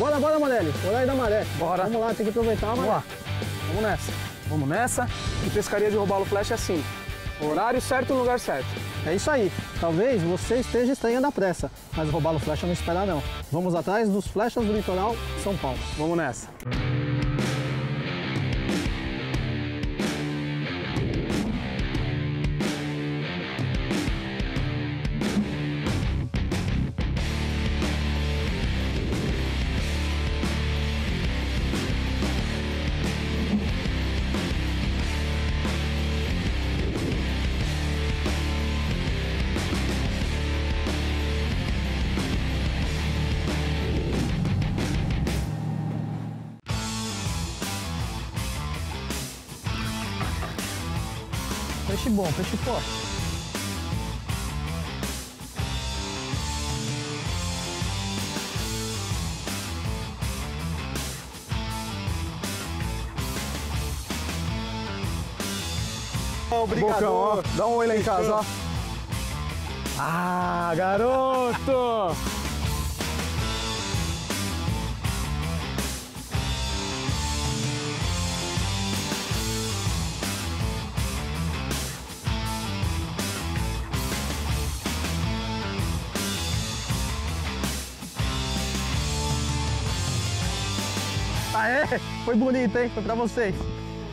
Bora, bora, Manelli. Horário da maré. Bora. Vamos lá, tem que aproveitar Vamos maré. lá. Vamos nessa. Vamos nessa. E pescaria de robalo flash é assim. Horário certo lugar certo. É isso aí. Talvez você esteja estranhando a pressa, mas o roubalo flecha não espera não. Vamos atrás dos flechas do litoral São Paulo. Vamos nessa. Peixe bom, peixe forte. Bocão, ó. Dá um oi lá em casa, ó. Ah, garoto! Aê! Foi bonito, hein? Foi pra vocês.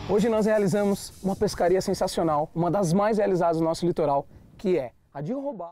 Hoje nós realizamos uma pescaria sensacional, uma das mais realizadas no nosso litoral, que é a de roubar.